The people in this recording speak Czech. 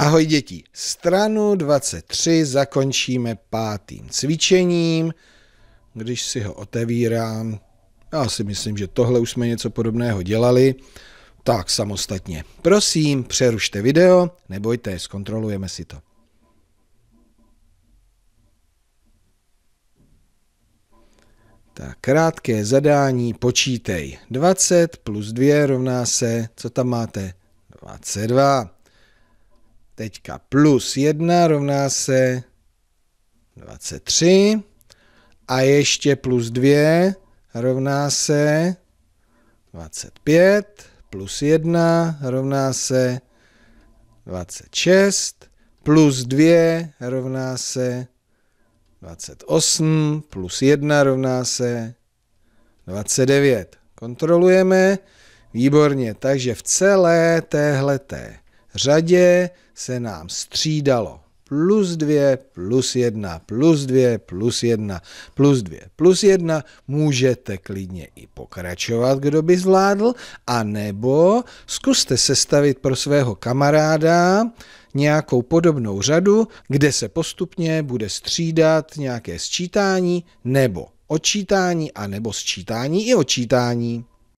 Ahoj děti, stranu 23 zakončíme pátým cvičením. Když si ho otevírám, já si myslím, že tohle už jsme něco podobného dělali, tak samostatně. Prosím, přerušte video, nebojte, zkontrolujeme si to. Tak, krátké zadání, počítej. 20 plus 2 rovná se, co tam máte? 22. Teďka plus 1 rovná se 23 a ještě plus 2 rovná se 25 plus 1 rovná se 26 plus 2 rovná se 28 plus 1 rovná se 29. Kontrolujeme. Výborně, takže v celé téhleté řadě se nám střídalo plus 2, plus 1, plus 2, plus 1, plus 2, plus 1. Můžete klidně i pokračovat, kdo by zvládl, a nebo zkuste sestavit pro svého kamaráda nějakou podobnou řadu, kde se postupně bude střídat nějaké sčítání nebo odčítání a nebo sčítání i odčítání.